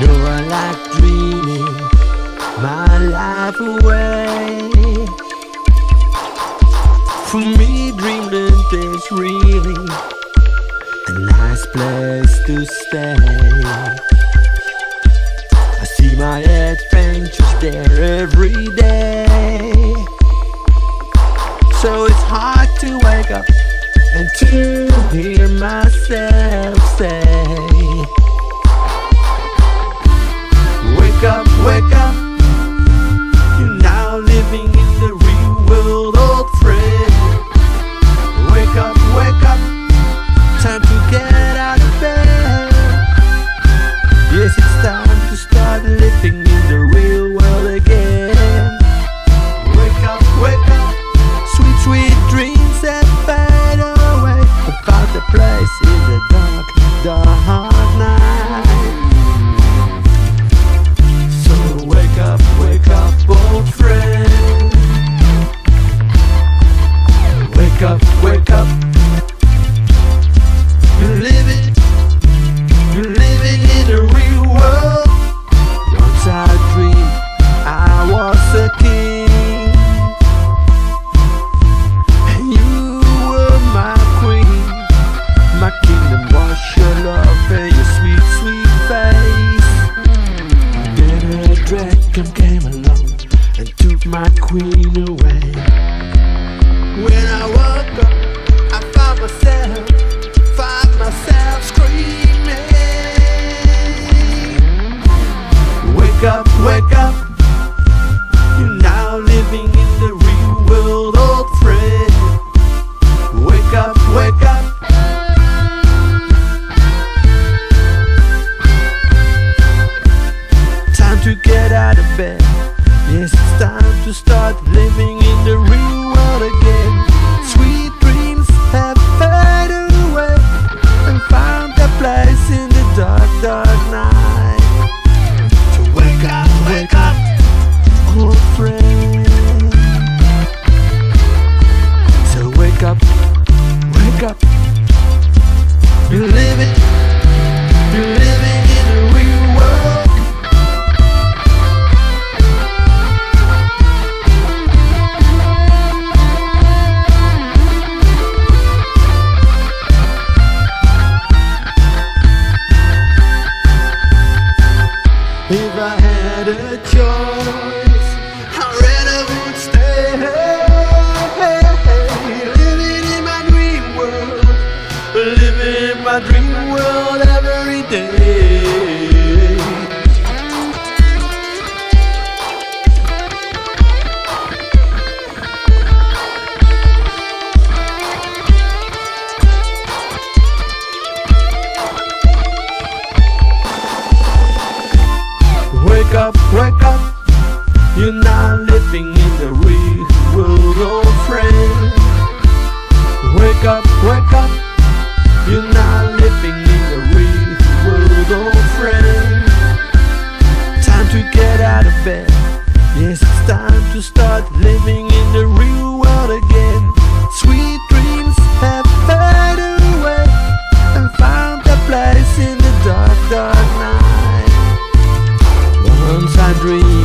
No I like dreaming my life away. For me, dreamland is really a nice place to stay. I see my adventures there every day. So it's hard to wake up and to hear myself say. Wake up. out of bed. had a choice, I rather would stay. Living in my dream world, living in my dream world every day. Wake up, you know. dream.